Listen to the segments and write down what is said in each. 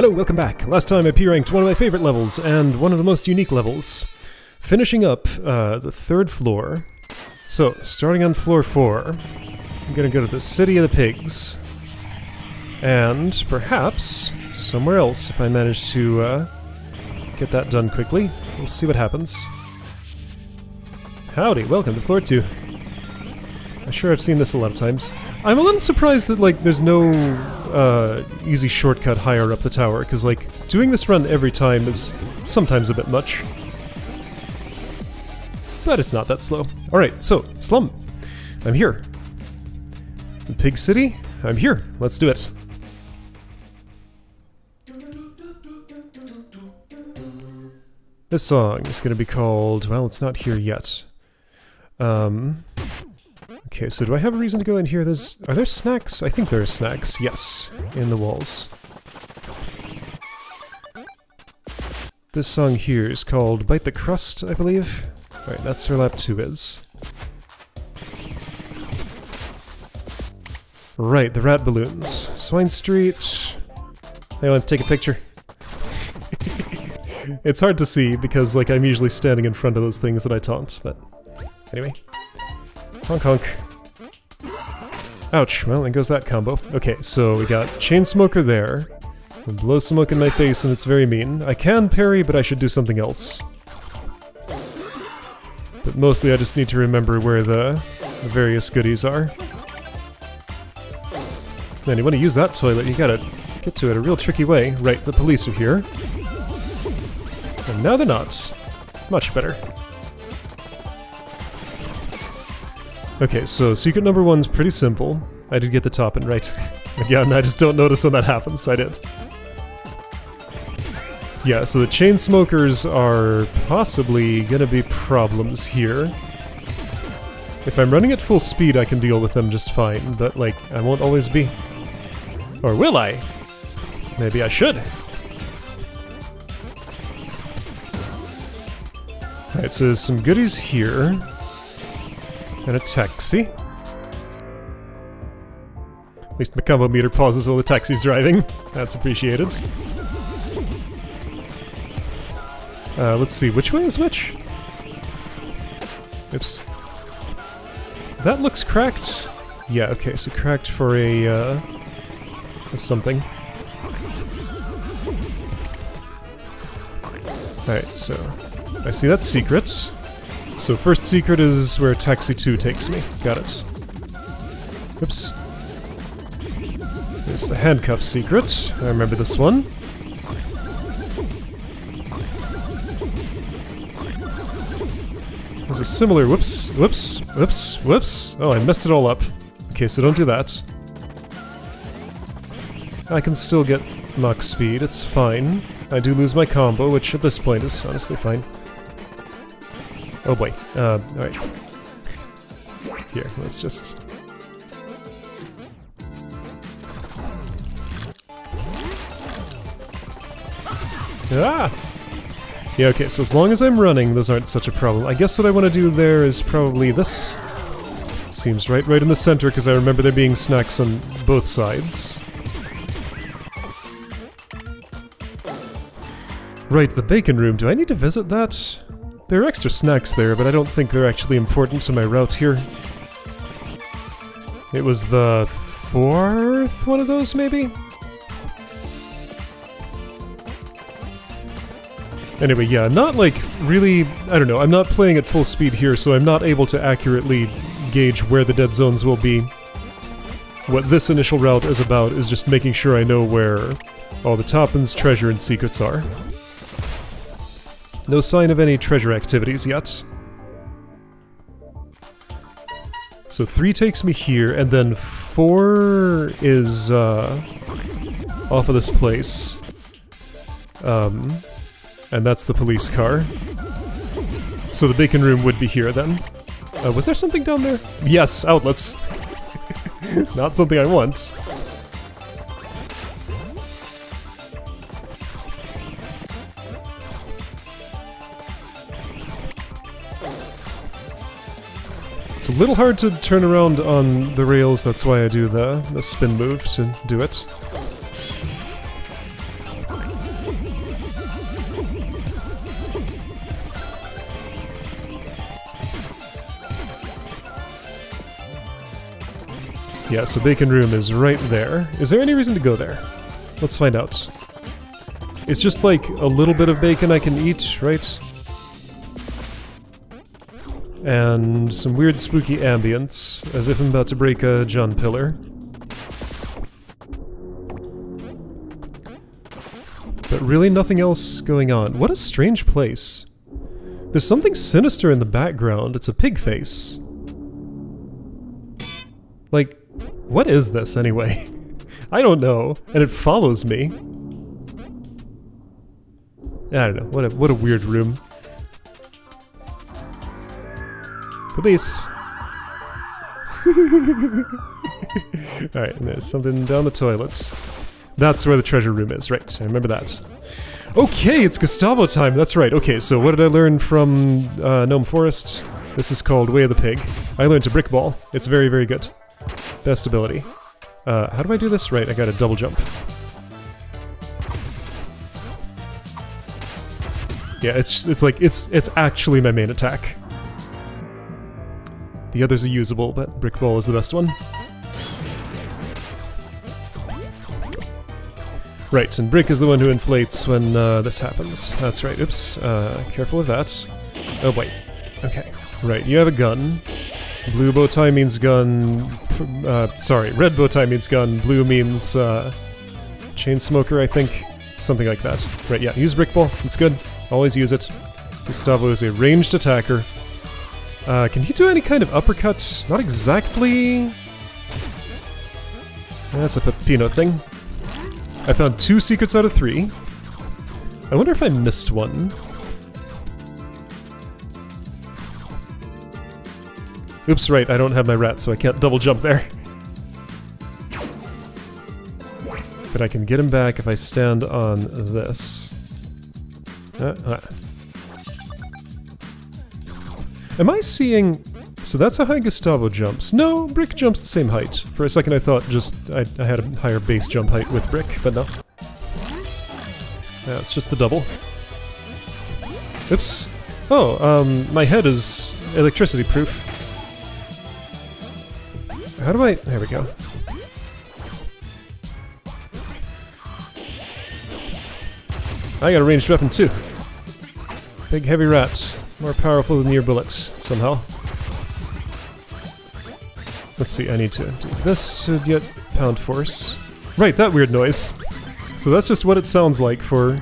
Hello, welcome back. Last time I P-ranked one of my favorite levels, and one of the most unique levels. Finishing up uh, the third floor. So, starting on floor 4, I'm gonna go to the City of the Pigs. And perhaps somewhere else if I manage to uh, get that done quickly. We'll see what happens. Howdy, welcome to floor 2. I'm sure I've seen this a lot of times. I'm a little surprised that, like, there's no uh, easy shortcut higher up the tower, because, like, doing this run every time is sometimes a bit much. But it's not that slow. Alright, so, Slum. I'm here. Pig City? I'm here. Let's do it. This song is going to be called... well, it's not here yet. Um... Okay, so do I have a reason to go in here? There's, are there snacks? I think there are snacks, yes, in the walls. This song here is called Bite the Crust, I believe. Alright, that's where lap 2 is. Right, the rat balloons. Swine Street... I want to take a picture. it's hard to see because, like, I'm usually standing in front of those things that I taunt, but... Anyway. Honk honk. Ouch, well, there goes that combo. Okay, so we got Chain Smoker there. Blow smoke in my face and it's very mean. I can parry, but I should do something else. But mostly I just need to remember where the, the various goodies are. Man, you want to use that toilet, you gotta get to it a real tricky way. Right, the police are here. And now they're not. Much better. Okay, so secret number one's pretty simple. I did get the top and right. Again, I just don't notice when that happens. I did. Yeah, so the chain smokers are possibly gonna be problems here. If I'm running at full speed, I can deal with them just fine, but, like, I won't always be. Or will I? Maybe I should. Alright, so there's some goodies here. And a taxi. At least my combo meter pauses while the taxi's driving. That's appreciated. Uh, let's see, which way is which? Oops. That looks cracked. Yeah, okay, so cracked for a, uh, a something. Alright, so I see that secret. So first secret is where Taxi 2 takes me. Got it. Oops. There's the handcuff secret. I remember this one. There's a similar whoops, whoops, whoops, whoops. Oh, I messed it all up. Okay, so don't do that. I can still get max speed, it's fine. I do lose my combo, which at this point is honestly fine. Oh boy. Uh, alright. Here, let's just... Ah! Yeah, okay, so as long as I'm running, those aren't such a problem. I guess what I want to do there is probably this. Seems right, right in the center, because I remember there being snacks on both sides. Right, the bacon room. Do I need to visit that? There are extra snacks there, but I don't think they're actually important to my route here. It was the fourth one of those, maybe? Anyway, yeah, not like really, I don't know, I'm not playing at full speed here, so I'm not able to accurately gauge where the dead zones will be. What this initial route is about is just making sure I know where all the Toppin's treasure and secrets are. No sign of any treasure activities yet. So three takes me here, and then four is uh, off of this place. Um, and that's the police car. So the bacon room would be here then. Uh, was there something down there? Yes, outlets. Not something I want. A little hard to turn around on the rails, that's why I do the, the spin move to do it. Yeah, so Bacon Room is right there. Is there any reason to go there? Let's find out. It's just like a little bit of bacon I can eat, right? And some weird spooky ambience, as if I'm about to break a John Pillar. But really nothing else going on. What a strange place. There's something sinister in the background. It's a pig face. Like, what is this anyway? I don't know, and it follows me. I don't know, what a, what a weird room. Police! Alright, and there's something down the toilets. That's where the treasure room is, right, I remember that. Okay, it's Gustavo time, that's right. Okay, so what did I learn from uh, Gnome Forest? This is called Way of the Pig. I learned to brick ball. It's very, very good. Best ability. Uh, how do I do this? Right, I got a double jump. Yeah, it's it's like it's it's actually my main attack. The others are usable, but brick ball is the best one. Right, and Brick is the one who inflates when uh, this happens. That's right, oops. Uh, careful of that. Oh, wait. Okay. Right, you have a gun. Blue bow tie means gun. Uh, sorry, red bow tie means gun. Blue means uh, chain smoker, I think. Something like that. Right, yeah, use brick ball. It's good. Always use it. Gustavo is a ranged attacker. Uh, can he do any kind of uppercut? Not exactly. That's a Peppino thing. I found two secrets out of three. I wonder if I missed one. Oops, right, I don't have my rat, so I can't double jump there. But I can get him back if I stand on this. Uh, uh. Am I seeing... So that's how high Gustavo jumps. No, Brick jumps the same height. For a second I thought just I, I had a higher base jump height with Brick, but no. Yeah, it's just the double. Oops. Oh, um, my head is electricity proof. How do I... There we go. I got a ranged weapon too. Big heavy rat. More powerful than your bullets, somehow. Let's see, I need to do this to get pound force. Right, that weird noise. So that's just what it sounds like for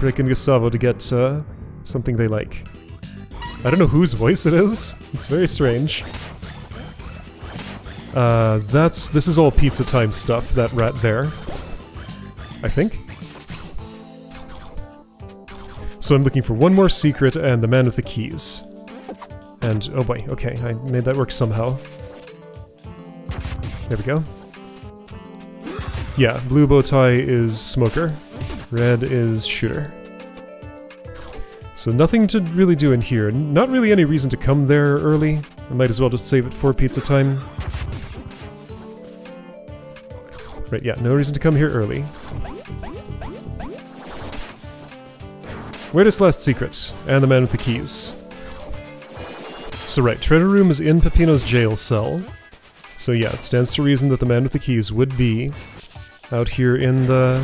Brick and Gustavo to get uh, something they like. I don't know whose voice it is. It's very strange. Uh, that's... This is all pizza time stuff, that rat there. I think. So I'm looking for one more secret and the man with the keys. And, oh boy, okay, I made that work somehow. There we go. Yeah, blue bow tie is smoker, red is shooter. So nothing to really do in here. Not really any reason to come there early. I might as well just save it for pizza time. Right, yeah, no reason to come here early. Where is last secret? And the man with the keys. So right, treasure room is in Peppino's jail cell. So yeah, it stands to reason that the man with the keys would be out here in the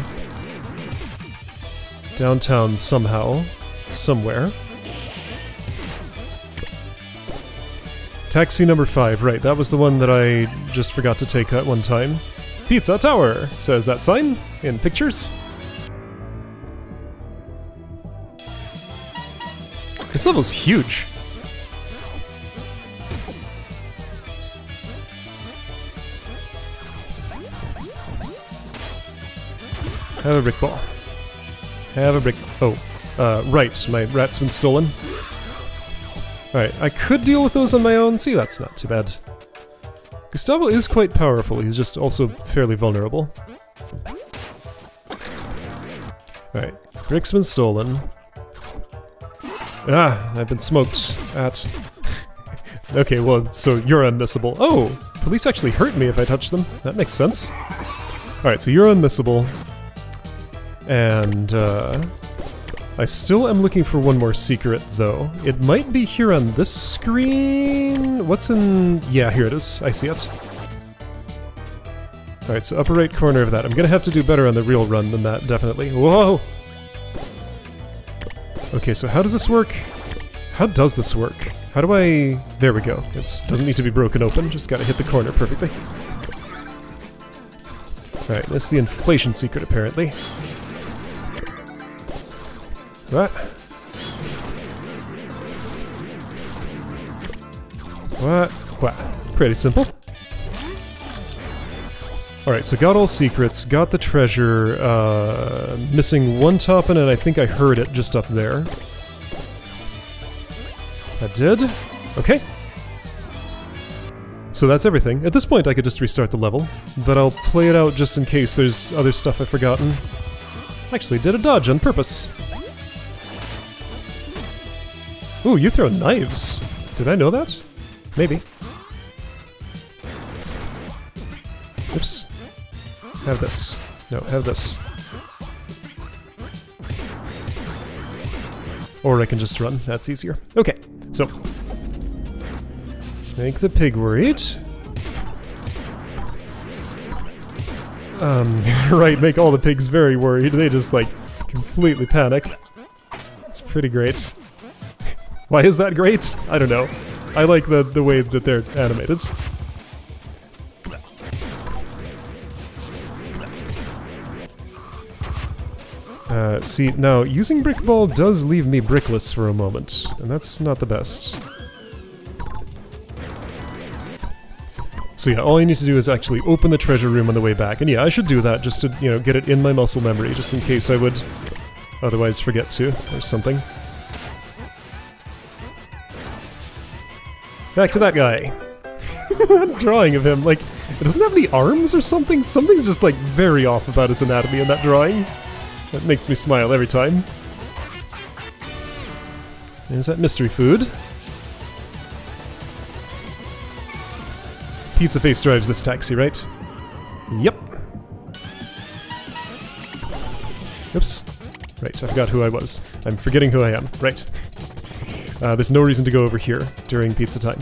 downtown somehow, somewhere. Taxi number five, right, that was the one that I just forgot to take that one time. Pizza Tower, says that sign, in pictures. This level's huge. Have a brick ball. Have a brick... Oh, uh, right, my rat's been stolen. Alright, I could deal with those on my own. See, that's not too bad. Gustavo is quite powerful, he's just also fairly vulnerable. Alright, brick's been stolen. Ah, I've been smoked at. okay, well, so you're unmissable. Oh, police actually hurt me if I touch them. That makes sense. Alright, so you're unmissable. And, uh... I still am looking for one more secret, though. It might be here on this screen? What's in... Yeah, here it is. I see it. Alright, so upper right corner of that. I'm gonna have to do better on the real run than that, definitely. Whoa! Okay, so how does this work? How does this work? How do I... There we go. It doesn't need to be broken open, just gotta hit the corner perfectly. Alright, that's the inflation secret, apparently. What? What? What? Pretty simple. Alright, so got all secrets, got the treasure, uh, missing one toppin, and I think I heard it just up there. I did. Okay. So that's everything. At this point I could just restart the level, but I'll play it out just in case there's other stuff I've forgotten. Actually did a dodge on purpose. Ooh, you throw knives. Did I know that? Maybe. Oops. Have this. No, have this. Or I can just run. That's easier. Okay, so. Make the pig worried. Um, right, make all the pigs very worried. They just, like, completely panic. It's pretty great. Why is that great? I don't know. I like the, the way that they're animated. Uh, see, now, using Brick Ball does leave me brickless for a moment, and that's not the best. So yeah, all I need to do is actually open the treasure room on the way back, and yeah, I should do that just to, you know, get it in my muscle memory, just in case I would otherwise forget to, or something. Back to that guy. drawing of him, like, it doesn't have any arms or something? Something's just, like, very off about his anatomy in that drawing. That makes me smile every time. Is that mystery food? Pizza Face drives this taxi, right? Yep. Oops. Right, I forgot who I was. I'm forgetting who I am. Right. Uh, there's no reason to go over here during pizza time.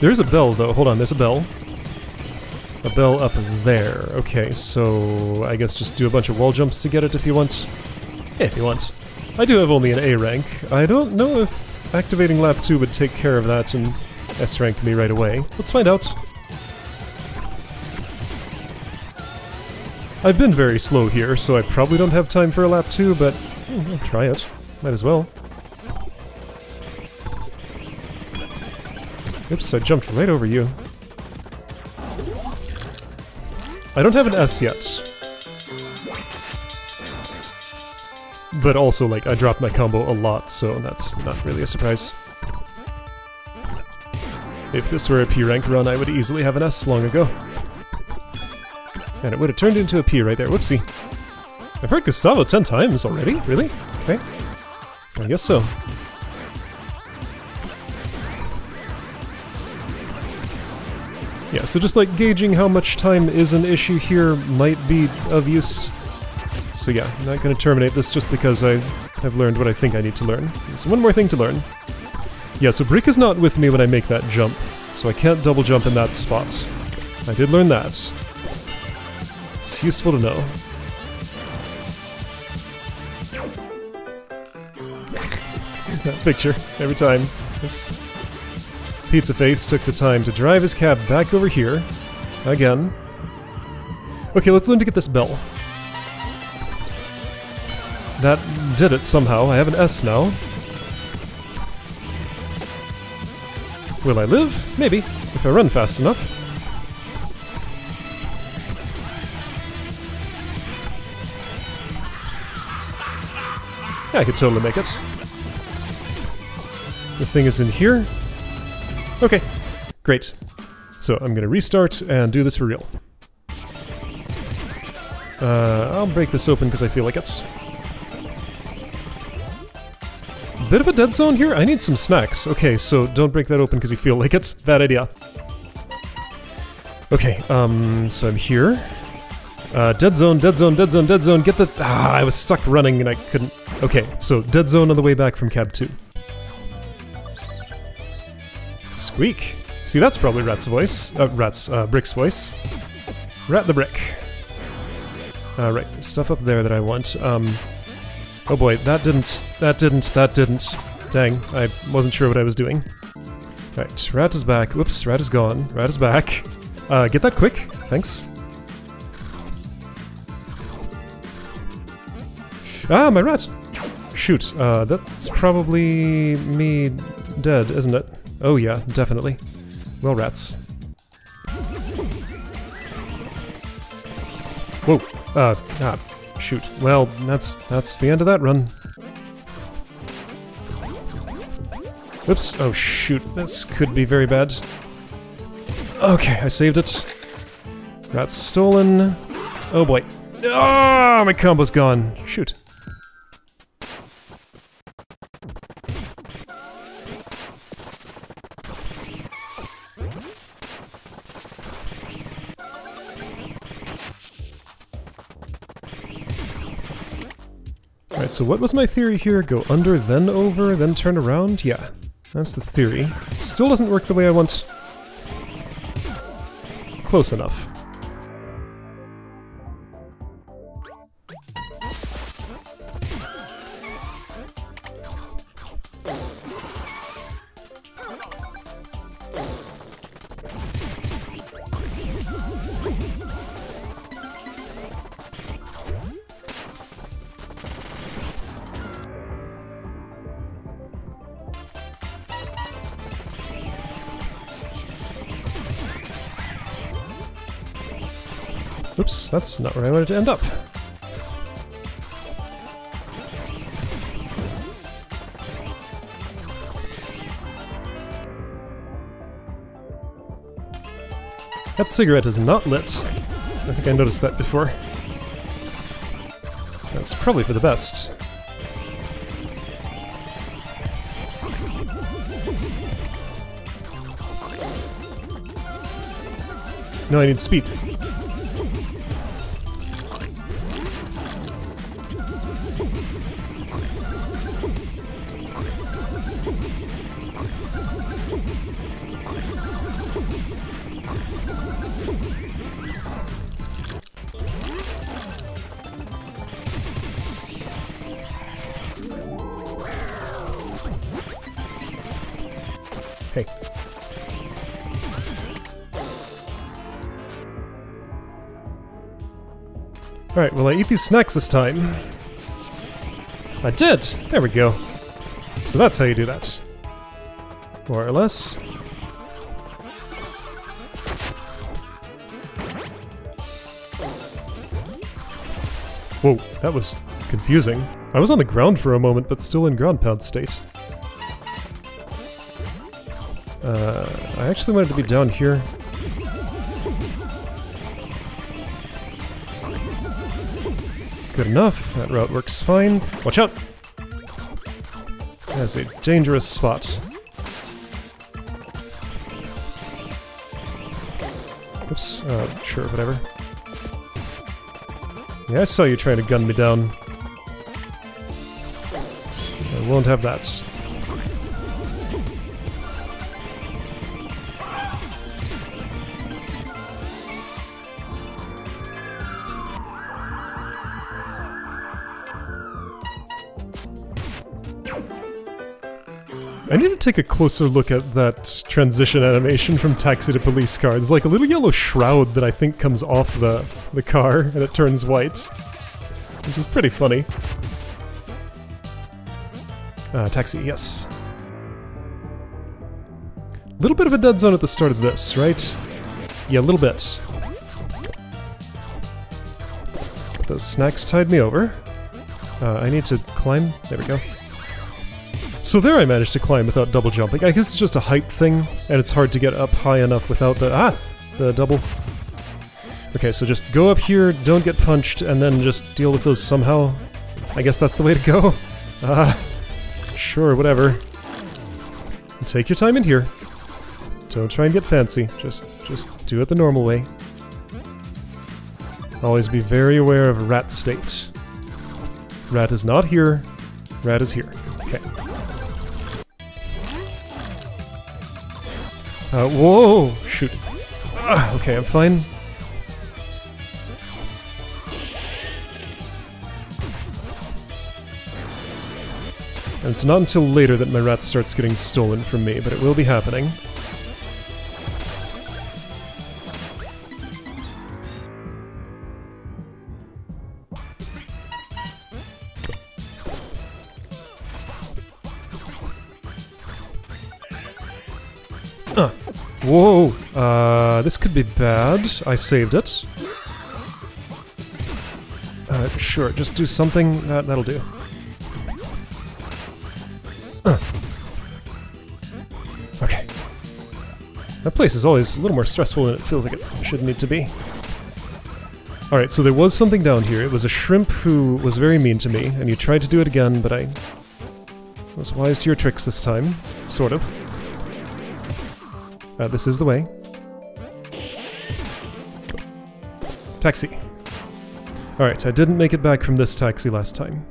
There is a bell, though. Hold on, there's a bell. A bell up there. Okay, so I guess just do a bunch of wall jumps to get it if you want. Yeah, if you want. I do have only an A rank. I don't know if activating lap 2 would take care of that and S rank me right away. Let's find out. I've been very slow here, so I probably don't have time for a lap 2, but hmm, I'll try it. Might as well. Oops, I jumped right over you. I don't have an S yet. But also, like, I dropped my combo a lot, so that's not really a surprise. If this were a P rank run, I would easily have an S long ago. And it would have turned into a P right there. Whoopsie. I've heard Gustavo ten times already? Really? Okay. I guess so. Yeah, so just like gauging how much time is an issue here might be of use. So yeah, I'm not going to terminate this just because I have learned what I think I need to learn. There's one more thing to learn. Yeah, so Brick is not with me when I make that jump, so I can't double jump in that spot. I did learn that. It's useful to know. that picture, every time. Oops. Pizza Face took the time to drive his cab back over here. Again. Okay, let's learn to get this bell. That did it somehow. I have an S now. Will I live? Maybe, if I run fast enough. Yeah, I could totally make it. The thing is in here. Okay, great. So I'm gonna restart and do this for real. Uh, I'll break this open because I feel like it's. Bit of a dead zone here? I need some snacks. Okay, so don't break that open because you feel like it's. Bad idea. Okay, um, so I'm here. Uh, dead zone, dead zone, dead zone, dead zone. Get the. Ah, I was stuck running and I couldn't. Okay, so dead zone on the way back from cab 2. Squeak. See, that's probably Rat's voice. Uh, Rat's, uh, Brick's voice. Rat the Brick. Alright, stuff up there that I want. Um, oh boy, that didn't, that didn't, that didn't. Dang, I wasn't sure what I was doing. Right, Rat is back. Whoops, Rat is gone. Rat is back. Uh, get that quick. Thanks. Ah, my rat! Shoot, uh, that's probably me dead, isn't it? Oh yeah, definitely. Well, rats. Whoa, uh, ah, shoot. Well, that's, that's the end of that run. Oops, oh shoot, this could be very bad. Okay, I saved it. Rats stolen. Oh boy. Ah, oh, my combo's gone. Shoot. So what was my theory here? Go under, then over, then turn around? Yeah, that's the theory. Still doesn't work the way I want. Close enough. That's not where I wanted to end up. That cigarette is not lit. I think I noticed that before. That's probably for the best. No, I need speed. Eat these snacks this time? I did! There we go. So that's how you do that. More or less. Whoa, that was confusing. I was on the ground for a moment, but still in ground pound state. Uh, I actually wanted to be down here. Good enough. That route works fine. Watch out! That's a dangerous spot. Oops. Uh, sure, whatever. Yeah, I saw you trying to gun me down. I won't have that. I need to take a closer look at that transition animation from Taxi to Police Car. There's like a little yellow shroud that I think comes off the, the car and it turns white. Which is pretty funny. Uh, taxi, yes. A little bit of a dead zone at the start of this, right? Yeah, a little bit. Those snacks tide me over. Uh, I need to climb. There we go. So there I managed to climb without double jumping. I guess it's just a height thing, and it's hard to get up high enough without the- ah! The double. Okay, so just go up here, don't get punched, and then just deal with those somehow. I guess that's the way to go. Ah, sure, whatever. Take your time in here. Don't try and get fancy. Just, just do it the normal way. Always be very aware of rat state. Rat is not here. Rat is here. Okay. Uh, whoa! Shoot. Ah, okay, I'm fine. And it's not until later that my rat starts getting stolen from me, but it will be happening. Could be bad. I saved it. Uh, sure, just do something. That, that'll do. Uh. Okay. That place is always a little more stressful than it feels like it should need to be. Alright, so there was something down here. It was a shrimp who was very mean to me, and you tried to do it again, but I was wise to your tricks this time. Sort of. Uh, this is the way. Taxi. Alright, I didn't make it back from this taxi last time.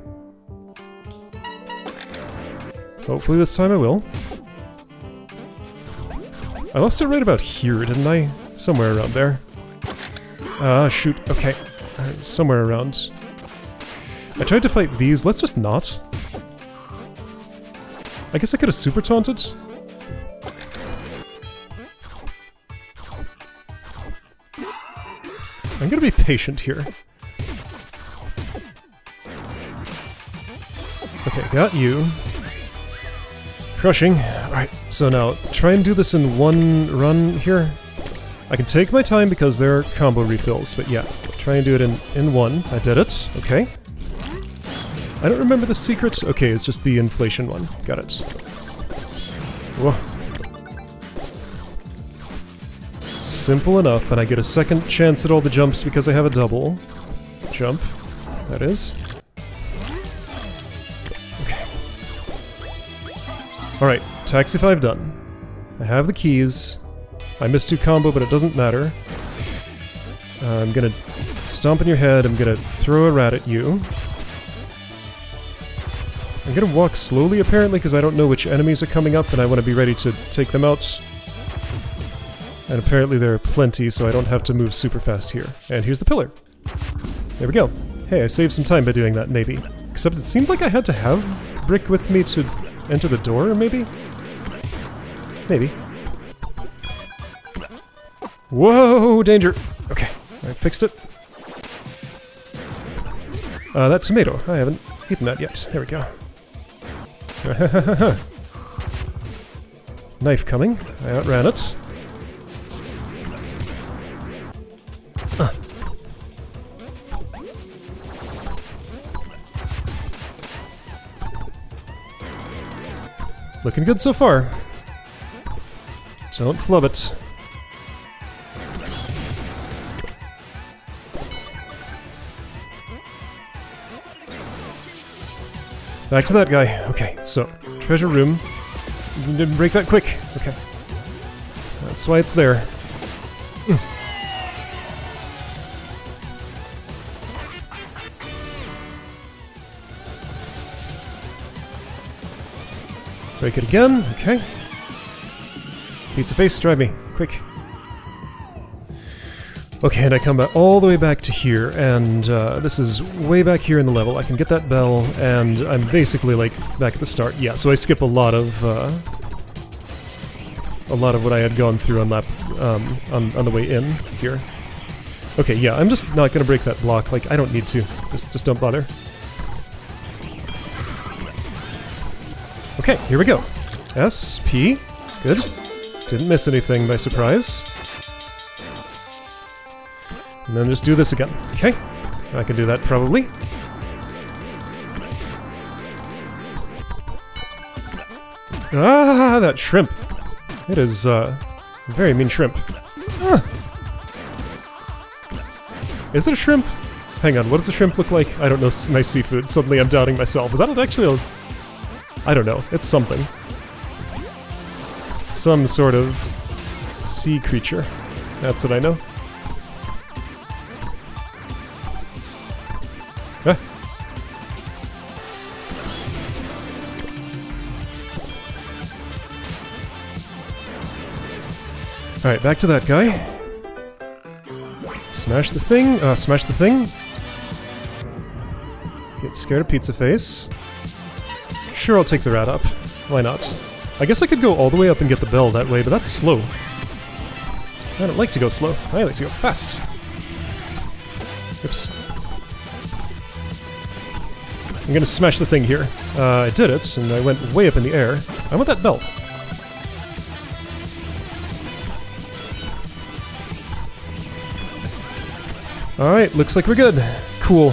Hopefully this time I will. I lost it right about here, didn't I? Somewhere around there. Ah, uh, shoot. Okay. Somewhere around. I tried to fight these. Let's just not. I guess I could have super taunted. Gonna be patient here. Okay, got you. Crushing. Alright, so now try and do this in one run here. I can take my time because there are combo refills, but yeah, try and do it in, in one. I did it. Okay. I don't remember the secret. Okay, it's just the inflation one. Got it. Whoa. Simple enough, and I get a second chance at all the jumps because I have a double jump. That is. Okay. Alright, Taxi 5 done. I have the keys. I missed two combo, but it doesn't matter. Uh, I'm gonna stomp in your head, I'm gonna throw a rat at you. I'm gonna walk slowly, apparently, because I don't know which enemies are coming up, and I want to be ready to take them out. And apparently there are plenty, so I don't have to move super fast here. And here's the pillar. There we go. Hey, I saved some time by doing that, maybe. Except it seemed like I had to have Brick with me to enter the door, maybe? Maybe. Whoa, danger! Okay, I fixed it. Uh, that tomato, I haven't eaten that yet. There we go. Knife coming. I outran it. Looking good so far. Don't flub it. Back to that guy. Okay, so, treasure room. Didn't break that quick. Okay. That's why it's there. Break it again. Okay. Pizza face, drive me. Quick. Okay, and I come back all the way back to here, and uh, this is way back here in the level. I can get that bell, and I'm basically, like, back at the start. Yeah, so I skip a lot of, uh, a lot of what I had gone through on lap, um, on, on the way in here. Okay, yeah, I'm just not gonna break that block. Like, I don't need to. Just, just don't bother. Okay, here we go. S, P, good. Didn't miss anything by surprise. And then just do this again. Okay, I can do that probably. Ah, that shrimp. It is, uh, very mean shrimp. Is it a shrimp? Hang on, what does a shrimp look like? I don't know nice seafood. Suddenly I'm doubting myself. Is that actually a I don't know. It's something. Some sort of sea creature. That's what I know. Ah. Alright, back to that guy. Smash the thing. Uh, smash the thing. Get scared of Pizza Face. Sure, I'll take the rat up. Why not? I guess I could go all the way up and get the bell that way, but that's slow. I don't like to go slow. I like to go fast. Oops. I'm gonna smash the thing here. Uh, I did it, and I went way up in the air. I want that bell. Alright, looks like we're good. Cool.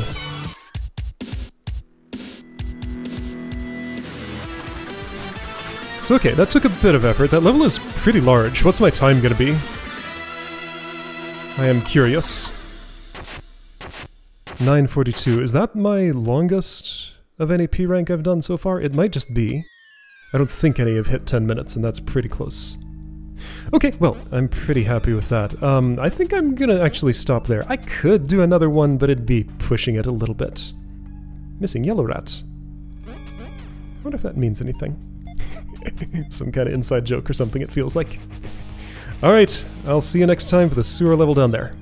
So okay, that took a bit of effort. That level is pretty large. What's my time gonna be? I am curious. 942. Is that my longest of any P rank I've done so far? It might just be. I don't think any have hit 10 minutes, and that's pretty close. Okay, well, I'm pretty happy with that. Um, I think I'm gonna actually stop there. I could do another one, but it'd be pushing it a little bit. Missing yellow rat. I wonder if that means anything. Some kind of inside joke or something, it feels like. Alright, I'll see you next time for the sewer level down there.